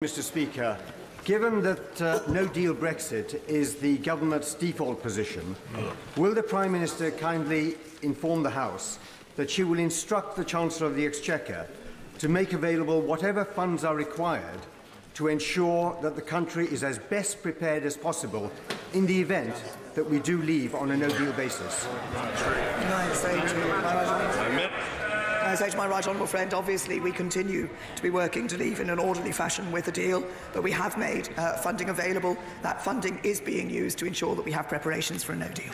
Mr Speaker, given that uh, no deal Brexit is the government's default position, will the Prime Minister kindly inform the House that she will instruct the Chancellor of the Exchequer to make available whatever funds are required to ensure that the country is as best prepared as possible in the event that we do leave on a no-deal basis? Can I say to my right, can I say to my right honourable friend, obviously we continue to be working to leave in an orderly fashion with a deal, but we have made uh, funding available. That funding is being used to ensure that we have preparations for a no deal.